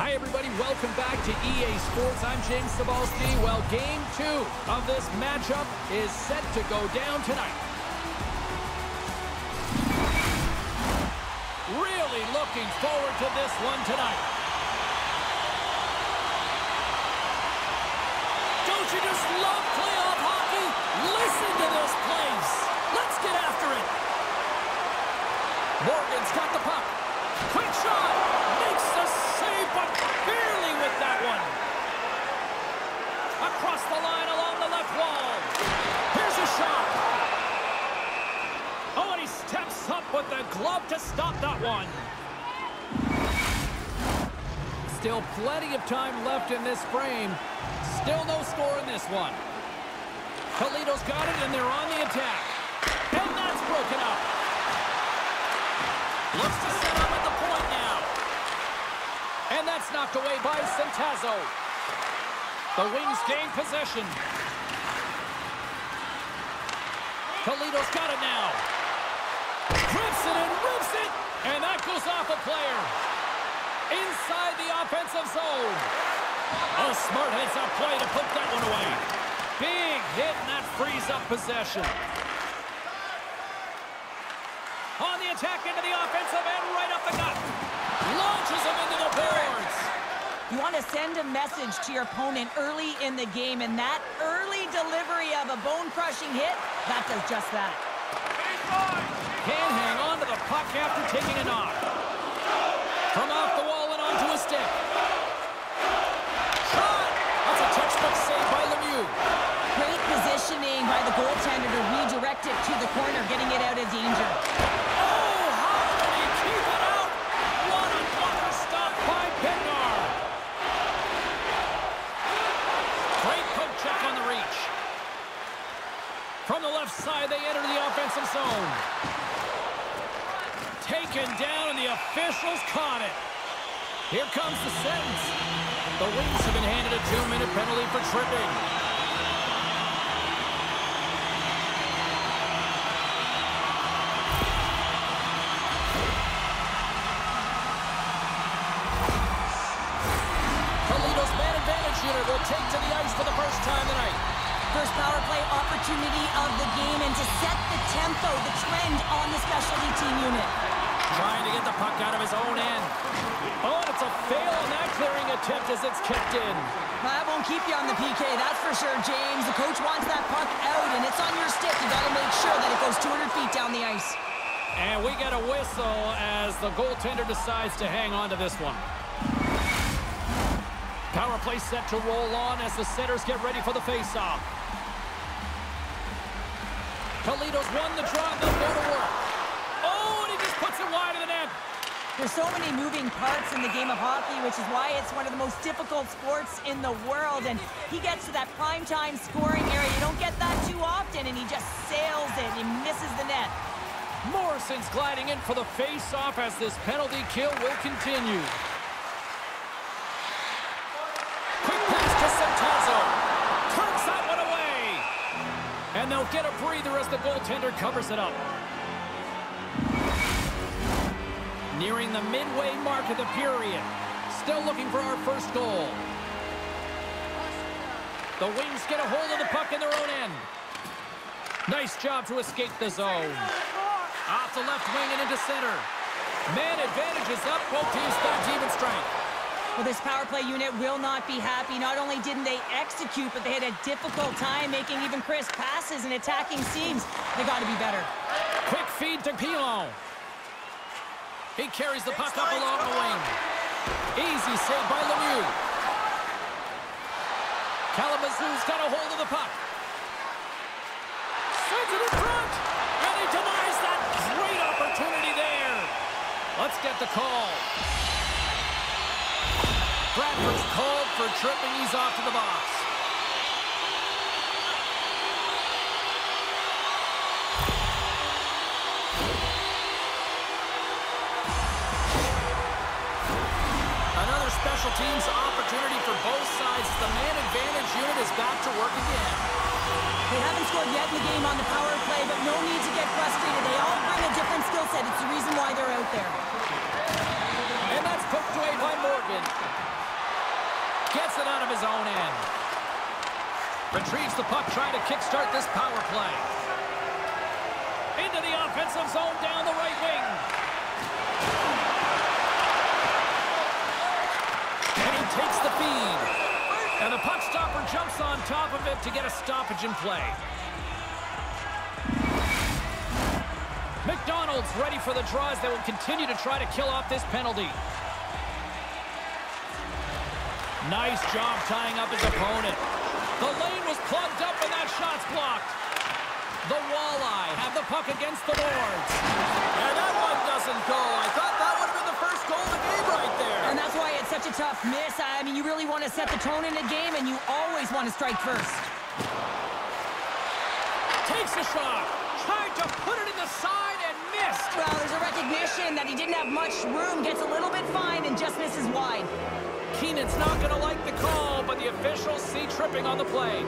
Hi, everybody. Welcome back to EA Sports. I'm James Cybulski. Well, game two of this matchup is set to go down tonight. Really looking forward to this one tonight. Don't you just love playoff hockey? Listen to this place. Let's get after it. Morgan's got the puck. Quick shot. Makes the save, but barely with that one. Across the line along the left wall. Here's a shot. Oh, and he steps up with the glove to stop that one. Still plenty of time left in this frame. Still no score in this one. Toledo's got it, and they're on the attack. And that's broken up. Looks to set up at the point now. And that's knocked away by Centazzo. The Wings gain possession. Toledo's got it now. Rips it and rips it. And that goes off a player. Inside the offensive zone. A smart heads-up play to put that one away. Big hit, and that frees up possession. On the attack into the offensive end, right up the gut. Launches him into the boards. You want to send a message to your opponent early in the game, and that early delivery of a bone-crushing hit, that does just that. Can't hang on to the puck after taking a knock. From off the wall and onto a stick. Shot! That's a textbook save by Lemieux. Great positioning by the goaltender to redirect it to the corner, getting it out of danger. Oh, how did he keep it out? What a blocker stop by Bednar. Great poke check on the reach. From the left side, they enter the offensive zone. Taken down, and the officials caught it. Here comes the sentence. The Wings have been handed a two-minute penalty for tripping. Toledo's man advantage unit will take to the ice for the first time tonight. First power play opportunity of the game, and to set the tempo, the trend on the specialty team unit. Trying to get the puck out of his own end. Oh, and it's a fail on that clearing attempt as it's kicked in. That won't keep you on the PK, that's for sure, James. The coach wants that puck out, and it's on your stick. You got to make sure that it goes 200 feet down the ice. And we get a whistle as the goaltender decides to hang on to this one. Power play set to roll on as the centers get ready for the faceoff. Toledo's won the draw, and they'll go to work. Oh, and he just puts it wide of the net. There's so many moving parts in the game of hockey, which is why it's one of the most difficult sports in the world. And he gets to that prime time scoring area. You don't get that too often, and he just sails it. He misses the net. Morrison's gliding in for the face-off as this penalty kill will continue. They'll get a breather as the goaltender covers it up. Nearing the midway mark of the period. Still looking for our first goal. The Wings get a hold of the puck in their own end. Nice job to escape the zone. Off the left wing and into center. Man advantage is up. Both teams to even strength. Well, this power play unit will not be happy. Not only didn't they execute, but they had a difficult time making even crisp passes and attacking seams. They got to be better. Quick feed to Pilon. He carries the puck up along the wing. Easy save by Lemieux. Kalamazoo's got a hold of the puck. Sends it in front. And he denies that great opportunity there. Let's get the call. Bradford's called for tripping. He's off to the box. Another special teams opportunity for both sides. The man advantage unit is back to work again. They haven't scored yet in the game on the power play, but no need to get frustrated. They all bring a different skill set. It's the reason why they're out there. And that's poked away by Morgan. Retrieves the puck, trying to kickstart this power play. Into the offensive zone down the right wing. And he takes the feed. And the puck stopper jumps on top of it to get a stoppage in play. McDonald's ready for the draws that will continue to try to kill off this penalty. Nice job tying up his opponent. The lane was plugged up and that shot's blocked. The walleye have the puck against the boards. And that one doesn't go. I thought that would have been the first goal of the game right there. And that's why it's such a tough miss. I mean, you really want to set the tone in a game, and you always want to strike first. Takes a shot. Tried to put it in the side and missed. Well, there's a recognition that he didn't have much room, gets a little bit fine, and just misses wide. Keenan's not going to like the call, but the officials see tripping on the play.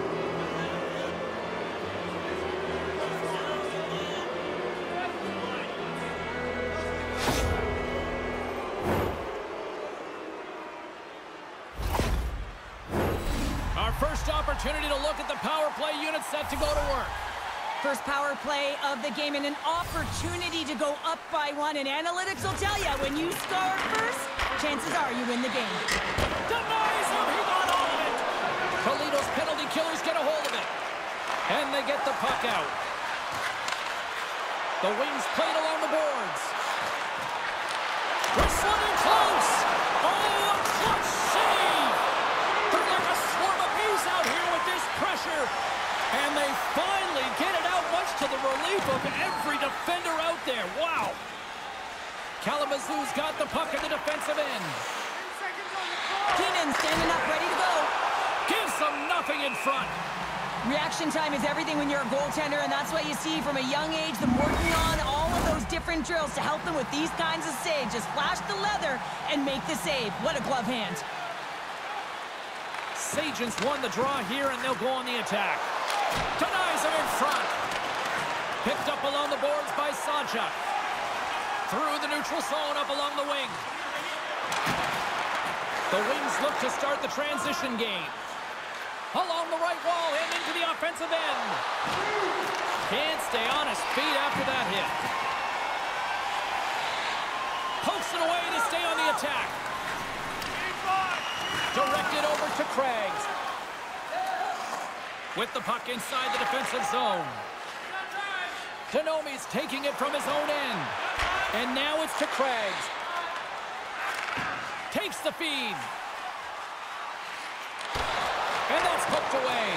Our first opportunity to look at the power play unit set to go to work. First power play of the game and an opportunity to go up by one. And analytics will tell you, when you score first, chances are you win the game. Denies him. He got all of it. Toledo's penalty killers get a hold of it. And they get the puck out. The wings played along the boards. Whistling in close. Oh, a clutch save. They're like a swarm of bees out here with this pressure. And they finally get it out, much to the relief of every defender out there. Wow. Kalamazoo's got the puck at the defensive end. Keenan standing up, ready to go. Gives them nothing in front. Reaction time is everything when you're a goaltender, and that's what you see from a young age, them working on all of those different drills to help them with these kinds of saves. Just flash the leather and make the save. What a glove hand. Sajin's won the draw here, and they'll go on the attack. Denies him in front. Picked up along the boards by Sancha. Through the neutral zone, up along the wing. The Wings look to start the transition game. Along the right wall and into the offensive end. Can't stay on his feet after that hit. Pokes it away to stay on the attack. Directed over to Craigs. With the puck inside the defensive zone. Denomi's taking it from his own end. And now it's to Craigs. Takes the feed. And that's hooked away.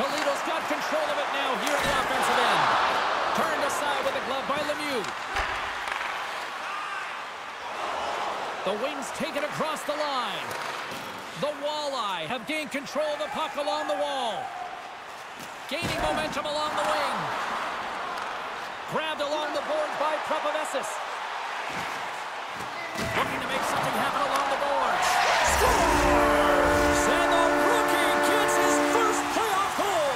Toledo's got control of it now here at the offensive end. Turned aside with a glove by Lemieux. The Wings take it across the line. The Walleye have gained control of the puck along the wall. Gaining momentum along the wing. Grabbed along the board by Prapavessis. Looking to make something happen along the boards. Scores! And the rookie gets his first playoff goal.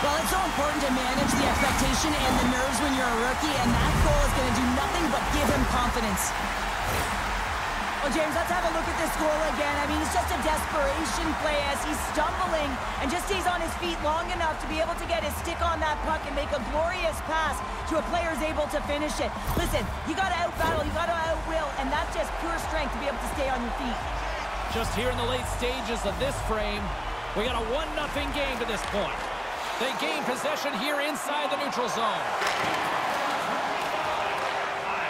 Well, it's so important to manage the expectation and the nerves when you're a rookie, and that goal is going to do nothing but give him confidence. Well, James, let's have a look at this goal again. I mean, it's just a desperation play as he's stumbling and just stays on his feet long enough to be able to get his stick on that puck and make a glorious pass to a player who's able to finish it. Listen, you got to out-battle, you got to out-will, and that's just pure strength to be able to stay on your feet. Just here in the late stages of this frame, we got a 1-0 game to this point. They gain possession here inside the neutral zone.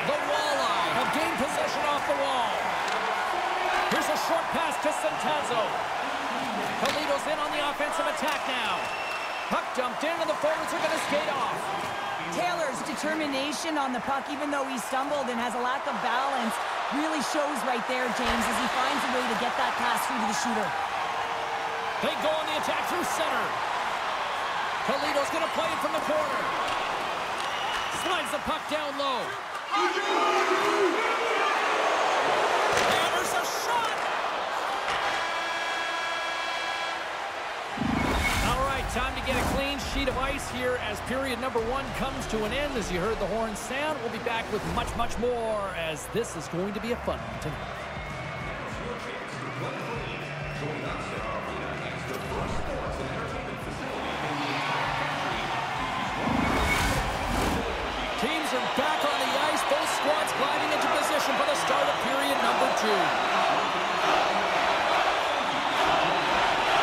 The Walleye have gained possession off the wall. Here's a short pass to Centazzo. Toledo's in on the offensive attack now. Puck dumped in and the forwards are going to skate off. Taylor's determination on the puck, even though he stumbled and has a lack of balance, really shows right there, James, as he finds a way to get that pass through to the shooter. They go on the attack through center. Toledo's going to play it from the corner. Slides the puck down low. Shot. All right, time to get a clean sheet of ice here as period number one comes to an end. As you heard the horn sound, we'll be back with much, much more as this is going to be a fun one tonight. Teams are back on the ice. Both squads gliding into position for the start of period number two.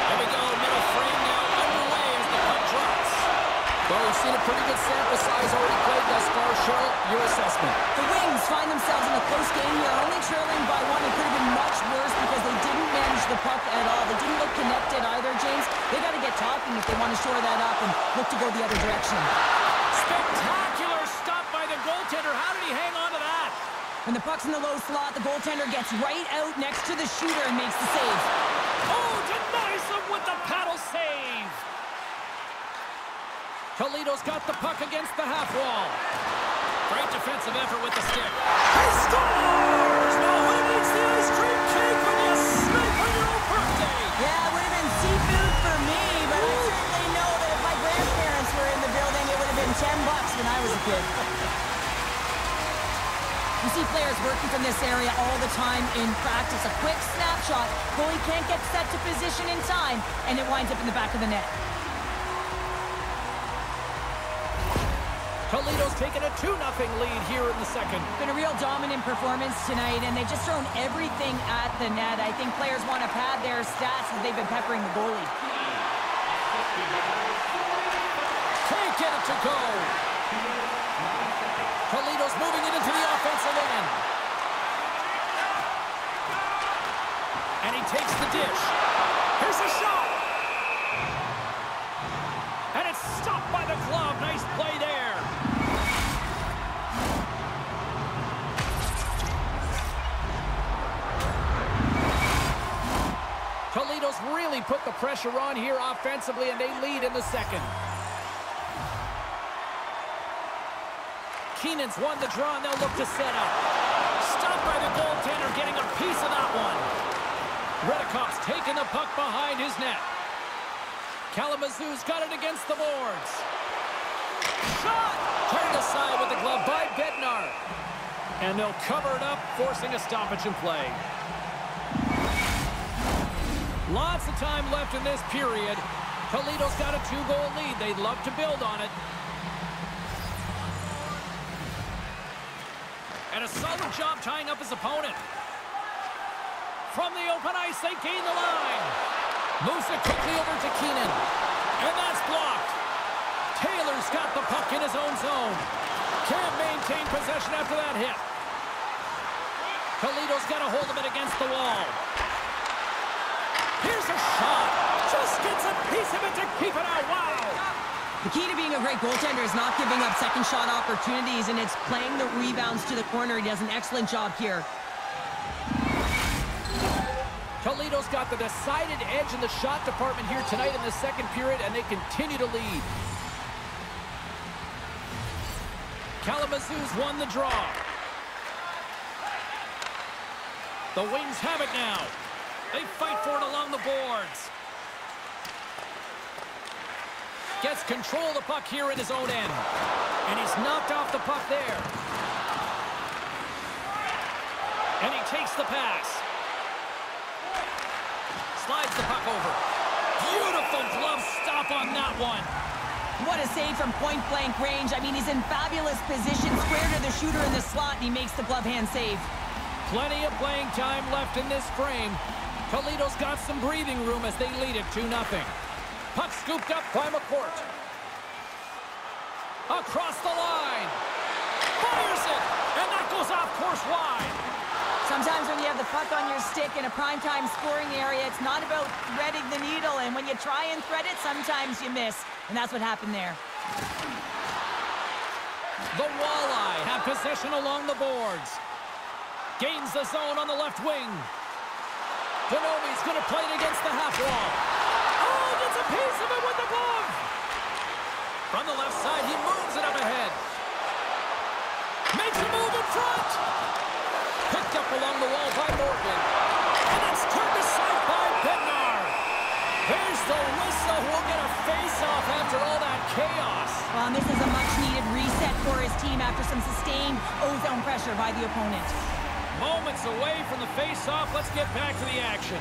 Here we go. Middle frame now underway as the puck drops. Well, we've seen a pretty sample size already played thus far. Cheryl, your assessment. The Wings find themselves in a close game here, only trailing by one. It could have been much worse because they didn't manage the puck at all. They didn't look connected either, James. They got to get talking if they want to shore that up and look to go the other direction. Spectacular stop by the goaltender. How did he hang on to that? When the puck's in the low slot, the goaltender gets right out next to the shooter and makes the save. Oh, denies him with the paddle save. Toledo's got the puck against the half wall. Great defensive effort with the stick. He scores! No one needs the ice cream cake when you snipe on your own birthday. Yeah, it would have been seafood for me, but I certainly know that if my grandparents were in the building, it would have been 10 bucks when I was a kid. You see players working from this area all the time in practice. A quick snapshot, goalie can't get set to position in time, and it winds up in the back of the net. Toledo's taken a 2-0 lead here in the second. Been a real dominant performance tonight, and they've just thrown everything at the net. I think players want to pad their stats as they've been peppering the goalie. Can't it to go. Toledo's moving it into the offensive end. And he takes the dish. Here's a shot. Really put the pressure on here offensively, and they lead in the second. Keenan's won the draw, and they'll look to set up. Stopped by the goaltender, getting a piece of that one. Redekop's taking the puck behind his net. Kalamazoo's got it against the boards. Shot! Turned aside with the glove by Bednar. And they'll cover it up, forcing a stoppage in play. Lots of time left in this period. Toledo's got a two-goal lead. They'd love to build on it. And a solid job tying up his opponent. From the open ice, they gain the line. Moves it quickly over to Keenan. And that's blocked. Taylor's got the puck in his own zone. Can't maintain possession after that hit. Toledo's got a hold of it against the wall. Here's a shot. Just gets a piece of it to keep it out. Wow. The key to being a great goaltender is not giving up second shot opportunities, and it's playing the rebounds to the corner. He does an excellent job here. Toledo's got the decided edge in the shot department here tonight in the second period, and they continue to lead. Kalamazoo's won the draw. The Wings have it now. They fight for it along the boards. Gets control of the puck here at his own end. And he's knocked off the puck there. And he takes the pass. Slides the puck over. Beautiful glove stop on that one. What a save from point-blank range. I mean, he's in fabulous position, square to the shooter in the slot, and he makes the glove hand save. Plenty of playing time left in this frame. Toledo's got some breathing room as they lead it 2-0. Puck scooped up by McCourt. Across the line. Fires it. And that goes off course wide. Sometimes when you have the puck on your stick in a primetime scoring area, it's not about threading the needle, and when you try and thread it, sometimes you miss. And that's what happened there. The Walleye have possession along the boards. Gains the zone on the left wing. Denomi's going to play it against the half wall. Oh, gets a piece of it with the glove. From the left side, he moves it up ahead. Makes a move in front. Picked up along the wall by Morgan. And it's turned aside by Bednar. There's the whistle. We'll get a face-off after all that chaos. Well, this is a much-needed reset for his team after some sustained ozone pressure by the opponent. Moments away from the face-off. Let's get back to the action.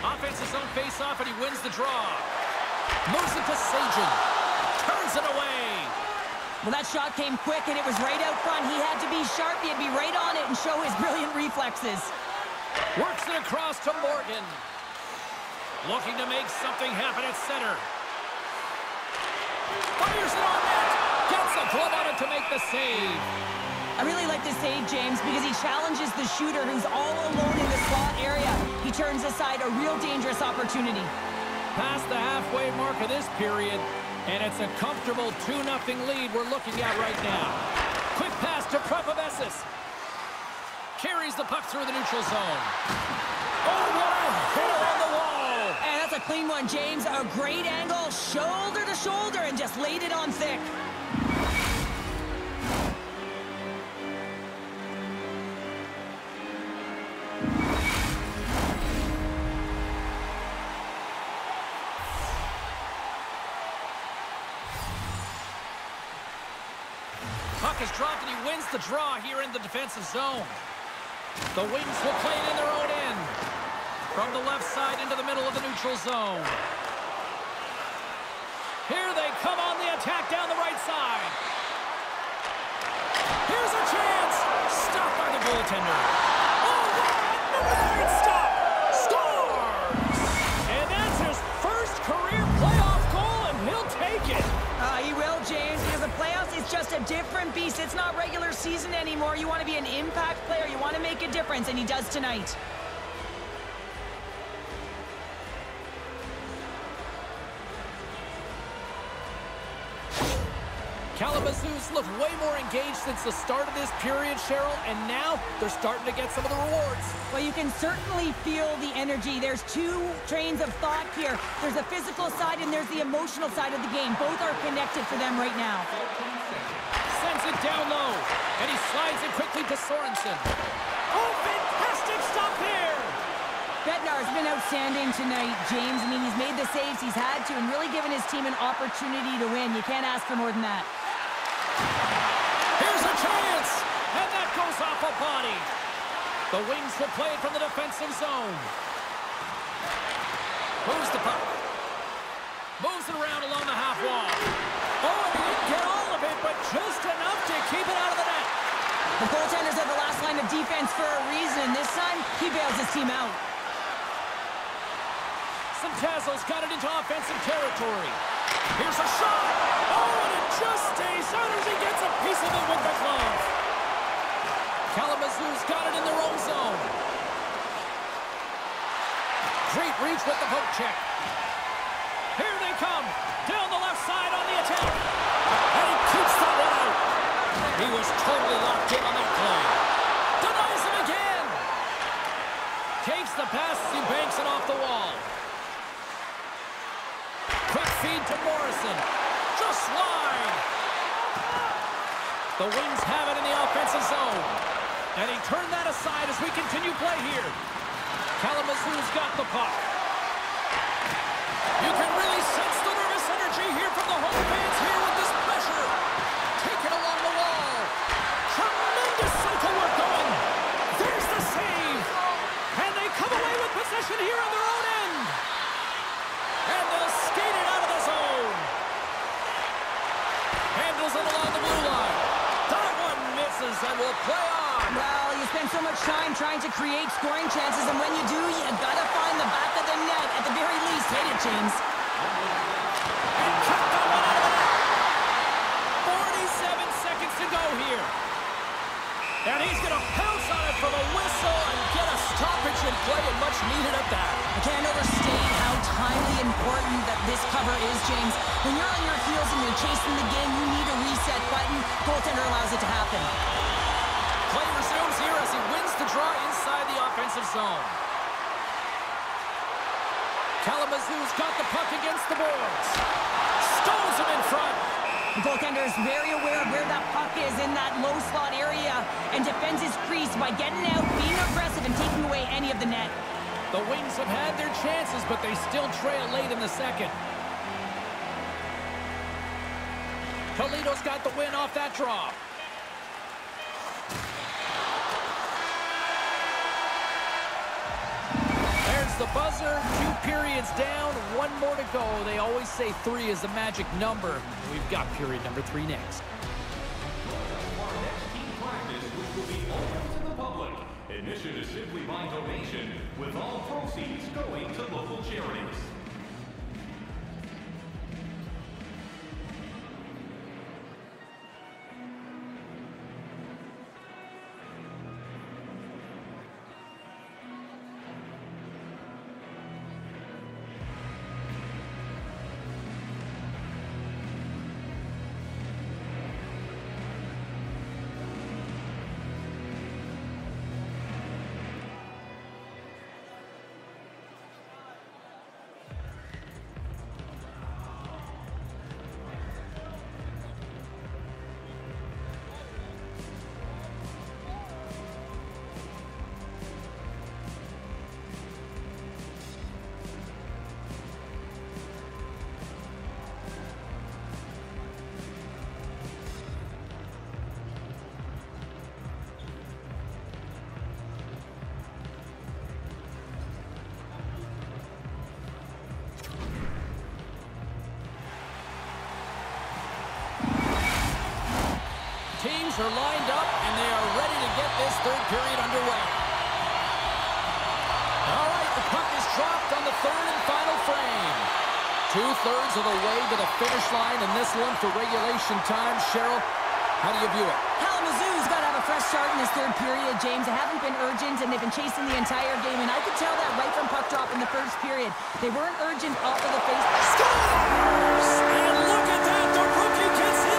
Offensive zone face-off, and he wins the draw. Moves it to Sajin. Turns it away. Well, that shot came quick, and it was right out front. He had to be sharp. He had to be right on it and show his brilliant reflexes. Works it across to Morgan. Looking to make something happen at center. Fires it on net. Gets a glove on it to make the save. I really like this save, James, because he challenges the shooter who's all alone in the slot area. He turns aside a real dangerous opportunity. Past the halfway mark of this period, and it's a comfortable 2-0 lead we're looking at right now. Quick pass to Prapavessis. Carries the puck through the neutral zone. Oh, what a hit on the wall! And that's a clean one, James. A great angle, shoulder to shoulder, and just laid it on thick. Is dropped and he wins the draw here in the defensive zone. The Wings will play it in their own end. From the left side into the middle of the neutral zone. Here they come on the attack down the right side. Here's a chance. Stopped by the goaltender. Different beast. It's not regular season anymore. You want to be an impact player. You want to make a difference, and he does tonight. Kalamazoo's looked way more engaged since the start of this period, Cheryl, and now they're starting to get some of the rewards. Well, you can certainly feel the energy. There's two trains of thought here. There's the physical side and there's the emotional side of the game. Both are connected for them right now. Sends it down low, and he slides it quickly to Sorensen. Oh, fantastic stop here! Bednar's been outstanding tonight, James. I mean, he's made the saves he's had to and really given his team an opportunity to win. You can't ask for more than that. Here's a chance! And that goes off a body. The Wings will play it from the defensive zone. Moves the puck. Moves it around along the half wall. Oh, he didn't get all of it, but just enough to keep it out of the net. The goaltender's at the last line of defense for a reason. This time, he bails his team out. Centazzo's got it into offensive territory. Here's a shot. Oh, and it just stays out as he gets a piece of it with the glove. Kalamazoo's got it in their own zone. Great reach with the poke check. Here they come. Down the left side on the attack. And he keeps that one out. Was totally locked this cover is, James. When you're on your heels and you're chasing the game, you need a reset button. Goaltender allows it to happen. Play resumes here as he wins the draw inside the offensive zone. Kalamazoo's got the puck against the boards. Stones him in front. The goaltender is very aware of where that puck is in that low slot area and defends his crease by getting out, being aggressive, and taking away any of the net. The Wings have had their chances, but they still trail late in the second. Toledo's got the win off that draw. There's the buzzer, two periods down, one more to go. They always say three is the magic number. We've got period number three next. Admission is simply by donation, with all proceeds going to local charities. Teams are lined up, and they are ready to get this third period underway. All right, the puck is dropped on the third and final frame. Two-thirds of the way to the finish line in this one for regulation time. Cheryl, how do you view it? Kalamazoo's got to have a fresh start in this third period, James. They haven't been urgent, and they've been chasing the entire game, and I could tell that right from puck drop in the first period. They weren't urgent off of the face. Scores! And look at that! The rookie gets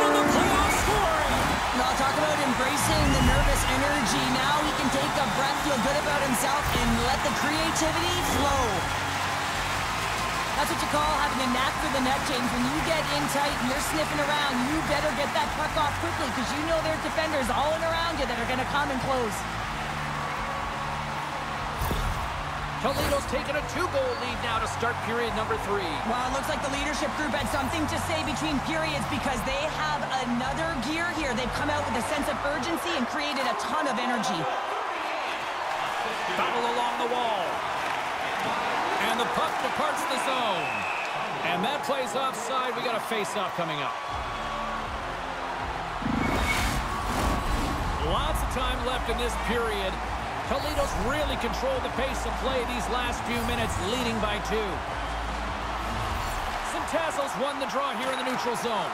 Now talk about embracing the nervous energy. Now he can take a breath, feel good about himself, and let the creativity flow. That's what you call having a knack for the net, James. When you get in tight and you're sniffing around, you better get that puck off quickly because you know there's defenders all in around you that are going to come and close. Toledo's taken a two-goal lead now to start period number three. Well, it looks like the leadership group had something to say between periods because they have another gear here. They've come out with a sense of urgency and created a ton of energy. Battle along the wall. And the puck departs the zone. And that plays offside. We got a face-off coming up. Lots of time left in this period. Toledo's really controlled the pace of play these last few minutes, leading by two. Centazzo's won the draw here in the neutral zone.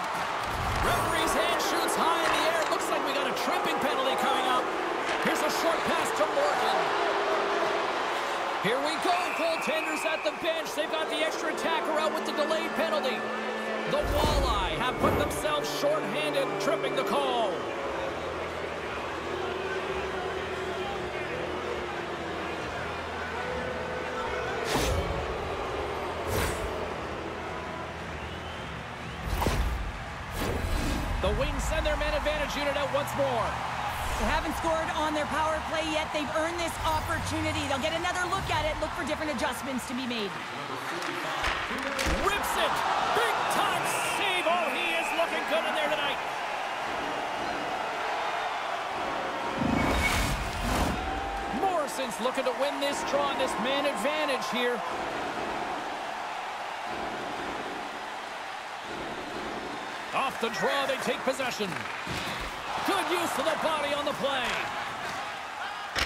Referee's hand shoots high in the air. Looks like we got a tripping penalty coming up. Here's a short pass to Morgan. Here we go. Goaltenders at the bench. They've got the extra attacker out with the delayed penalty. The Walleye have put themselves short-handed, tripping the call. More. They haven't scored on their power play yet. They've earned this opportunity. They'll get another look at it, look for different adjustments to be made. Rips it! Big time save! Oh, he is looking good in there tonight. Morrison's looking to win this draw this man advantage here. Off the draw, they take possession. Good use of the body on the play.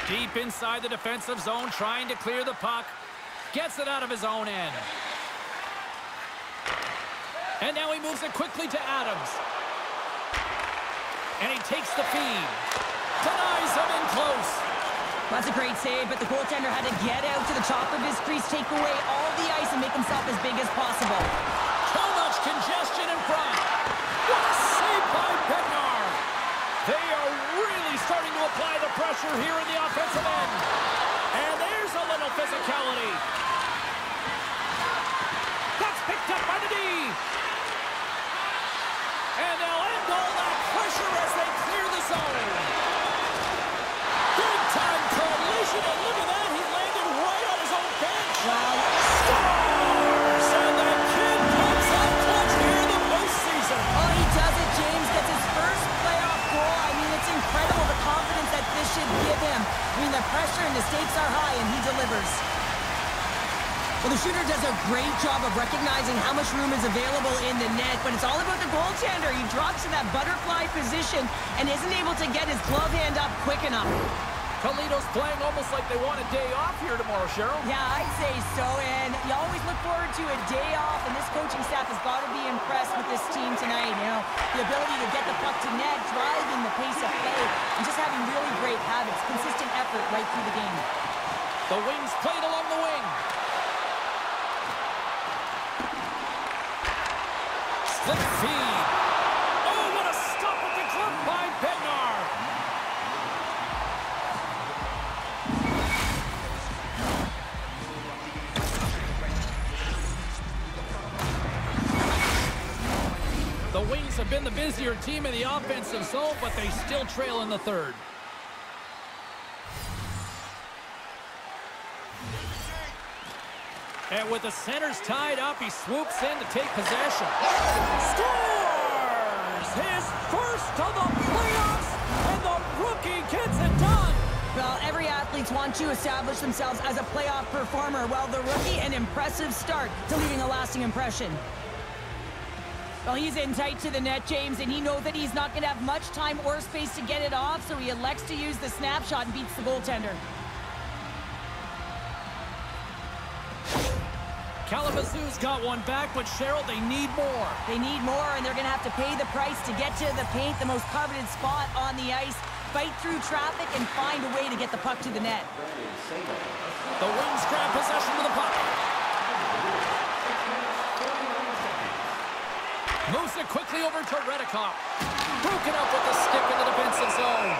Deep inside the defensive zone, trying to clear the puck. Gets it out of his own end. And now he moves it quickly to Adams. And he takes the feed. Denies him in close. That's a great save, but the goaltender had to get out to the top of his crease, take away all the ice, and make himself as big as possible. Too much congestion in front. What a save by Bednar. They are really starting to apply the pressure here in the offensive end. And there's a little physicality. That's picked up by the D. pressure and the stakes are high, and he delivers. Well, the shooter does a great job of recognizing how much room is available in the net, but it's all about the goaltender. He drops to that butterfly position and isn't able to get his glove hand up quick enough. Toledo's playing almost like they want a day off here tomorrow, Cheryl. Yeah, I'd say so, and you always look forward to a day off, and this coaching staff has got to be impressed with this team tonight. You know, the ability to get the puck to net, driving the pace of play, and just having really great habits, consistent effort right through the game. The wings played along the wing. Have been the busier team in the offensive zone, but they still trail in the third. And with the centers tied up, he swoops in to take possession. Scores! His first of the playoffs, and the rookie gets it done! Well, every athletes want to establish themselves as a playoff performer. Well, the rookie, an impressive start to leaving a lasting impression. Well, he's in tight to the net, James, and he knows that he's not going to have much time or space to get it off, so he elects to use the snapshot and beats the goaltender. Kalamazoo's got one back, but Cheryl, they need more. They need more, and they're going to have to pay the price to get to the paint, the most coveted spot on the ice, fight through traffic, and find a way to get the puck to the net. The Wings grab possession of the puck. Moves it quickly over to Redekop. Broken up with the stick in the defensive zone.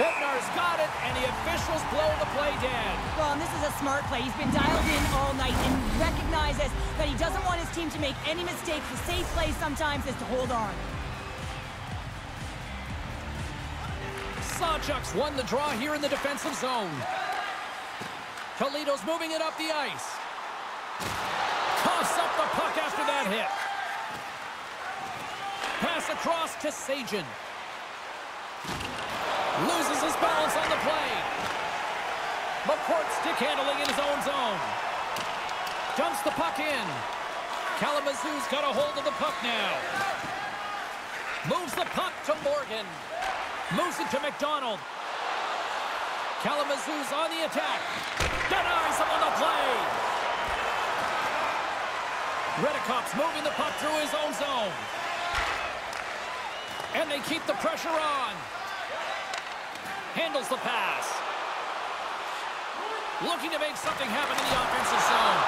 Bednar's got it, and the officials blow the play dead. Well, and this is a smart play. He's been dialed in all night and recognizes that he doesn't want his team to make any mistakes. The safe play sometimes is to hold on. Sawchuk's won the draw here in the defensive zone. Toledo's moving it up the ice. Coughs up the puck after that hit. Pass across to Sajin. Loses his balance on the play. McCourt stick handling in his own zone. Dumps the puck in. Kalamazoo's got a hold of the puck now. Moves the puck to Morgan. Moves it to McDonald. Kalamazoo's on the attack. Denies him on the play. Redekop's moving the puck through his own zone. And they keep the pressure on. Handles the pass. Looking to make something happen in the offensive zone.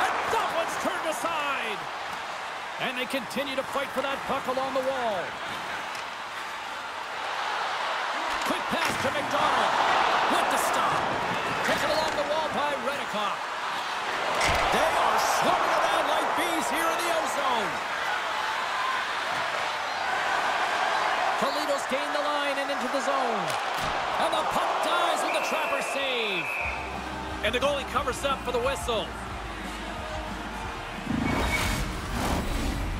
And that one's turned aside. And they continue to fight for that puck along the wall. Quick pass to McDonald. With the stop. Taken along the wall by Redekop. They are swarming around like bees here in the ozone. Toledo's gained the line and into the zone. And the puck dies with the trapper save. And the goalie covers up for the whistle.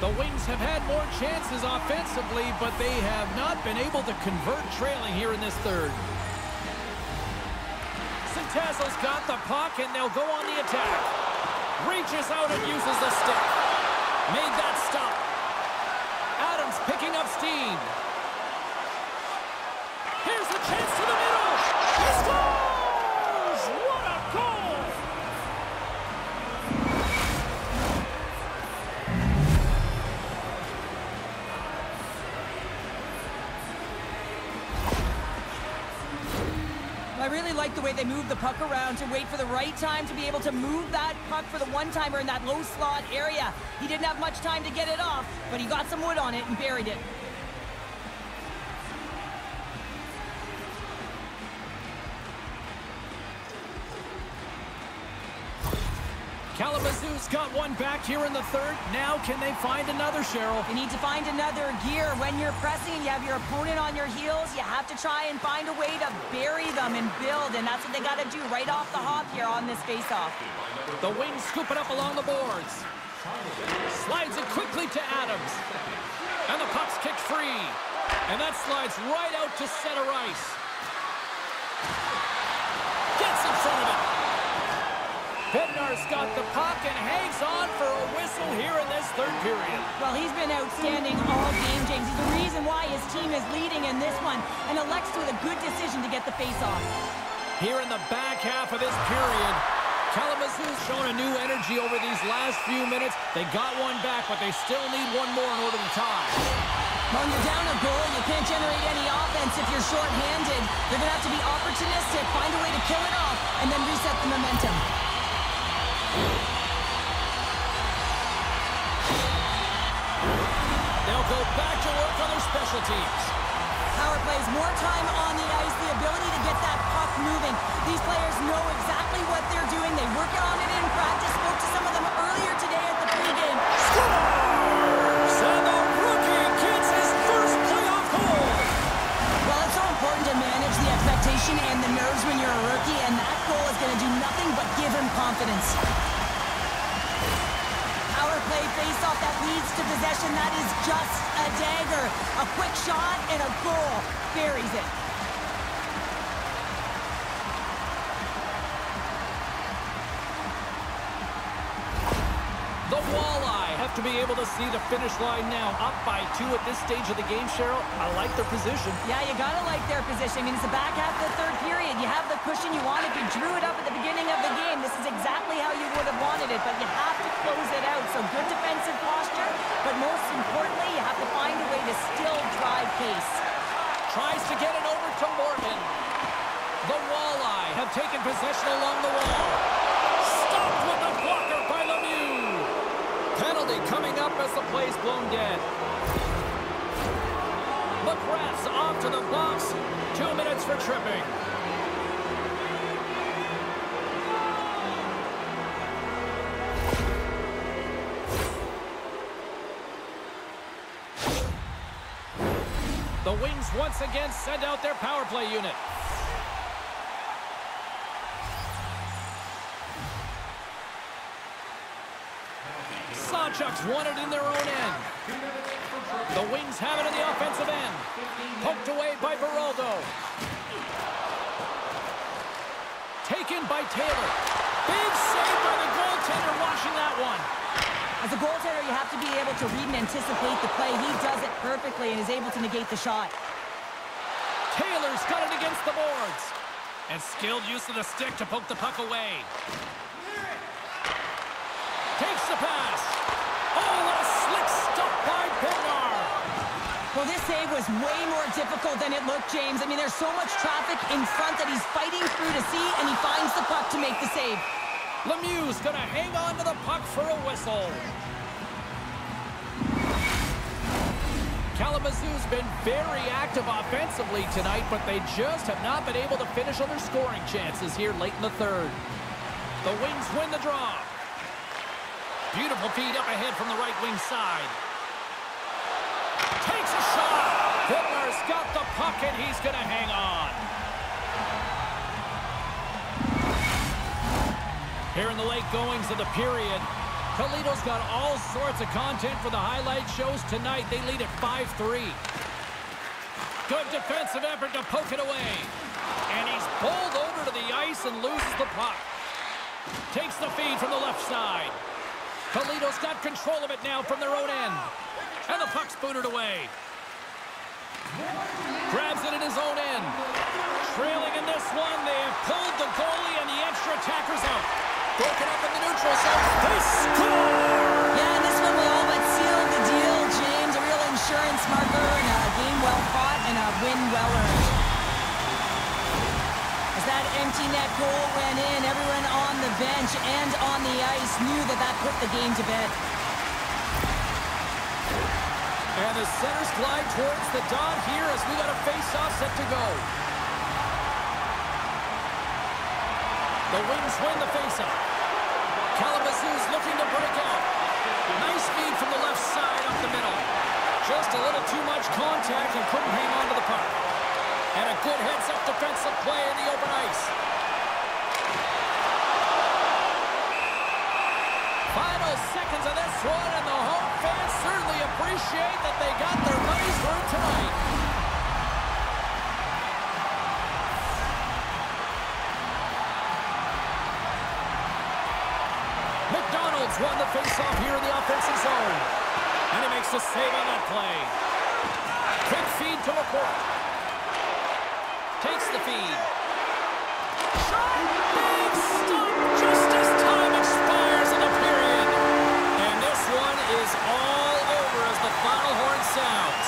The Wings have had more chances offensively, but they have not been able to convert trailing here in this third. Centazzo's got the puck, and they'll go on the attack. Reaches out and uses the stick. Made that stop. Move the puck around to wait for the right time to be able to move that puck for the one-timer in that low slot area. He didn't have much time to get it off, but he got some wood on it and buried it. Back here in the third. Now can they find another, Cheryl? You need to find another gear. When you're pressing and you have your opponent on your heels, you have to try and find a way to bury them and build, and that's what they got to do right off the hop here on this faceoff. The Wings scoop it up along the boards. Slides it quickly to Adams. And the puck's kicked free. And that slides right out to center ice. Gets in front of it. Bednar's got the puck and hangs on for a whistle here in this third period. Well, he's been outstanding all game, James. He's the reason why his team is leading in this one, and elects with a good decision to get the face-off. Here in the back half of this period, Kalamazoo's shown a new energy over these last few minutes. They got one back, but they still need one more in order to tie. When you're down a goal, you can't generate any offense if you're short-handed. You're going to have to be opportunistic, find a way to kill it off, and then reset the momentum. They'll go back to work on their special teams. Power plays more time on the ice, the ability to get that puck moving. To possession. That is just a dagger. A quick shot and a goal. Buries it. The Walleye have to be able to see the finish line now. Up by two at this stage of the game, Cheryl. I like their position. Yeah, you gotta like their position. I mean, it's the back half of the third period. You have the cushion you want. If you drew it up at the beginning of the game, this is exactly how you would have wanted it, but you have to close it out. So good defensive posture, but most importantly, you have to find a way to still drive pace. Tries to get it over to Morgan. The Walleye have taken possession along the wall. Stopped with the blocker by Lemieux. Penalty coming up as the play's blown dead. McGrath's off to the box. Two minutes for tripping. Once again send out their power play unit. Sawchuk's won it in their own end. The Wings have it in the offensive end. Poked away by Baraldo. Taken by Taylor. Big save by the goaltender watching that one. As a goaltender, you have to be able to read and anticipate the play. He does it perfectly and is able to negate the shot. Taylor's got it against the boards. And skilled use of the stick to poke the puck away. Takes the pass. Oh, what a slick stop by Bednar. Well, this save was way more difficult than it looked, James. I mean, there's so much traffic in front that he's fighting through to see, and he finds the puck to make the save. Lemieux's gonna hang on to the puck for a whistle. Kalamazoo's been very active offensively tonight, but they just have not been able to finish on their scoring chances here late in the third. The Wings win the draw. Beautiful feed up ahead from the right wing side. Takes a shot. Bednar's got the puck, and he's going to hang on. Here in the late goings of the period, Toledo's got all sorts of content for the highlight shows tonight. They lead at 5-3. Good defensive effort to poke it away. And he's pulled over to the ice and loses the puck. Takes the feed from the left side. Toledo's got control of it now from their own end. And the puck's booted away. Grabs it in his own end. Trailing in this one, they have pulled the goalie and the extra attacker's out. Broken up in the neutral zone. They score! Yeah, and this one will all but seal the deal, James. A real insurance marker and a game well fought and a win well earned. As that empty net goal went in, everyone on the bench and on the ice knew that that put the game to bed. And the centers glide towards the dot here as we got a face-off set to go. The Wings win the face-off. To break out. Nice feed from the left side up the middle. Just a little too much contact and couldn't hang on to the puck. And a good heads-up defensive play in the open ice. Final seconds of this one, and the home fans certainly appreciate that they got their money's worth tonight. Faceoff here in the offensive zone. And he makes the save on that play. Quick feed to McCourt. Takes the feed. Big stop just as time expires in the period. And this one is all over as the final horn sounds.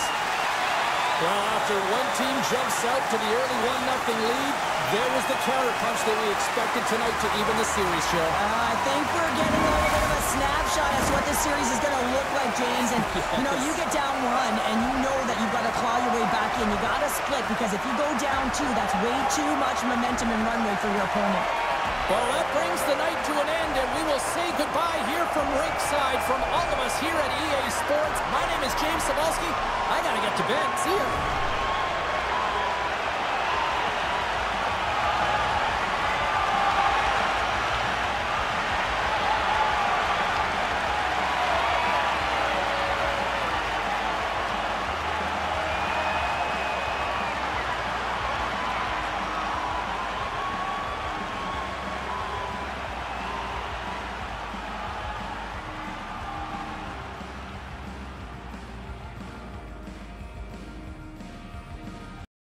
Well, after one team jumps out to the early 1-0 lead, there was the counterpunch that we expected tonight to even the series, Joe. Uh, I think we're getting a little bit snapshot as to what this series is going to look like, James. And, you know, you get down one, and you know that you've got to claw your way back in. you got to split, because if you go down two, that's way too much momentum and runway for your opponent. Well, that brings the night to an end, and we will say goodbye here from Rinkside from all of us here at EA Sports. My name is James Cybulski. I got to get to bed. See you.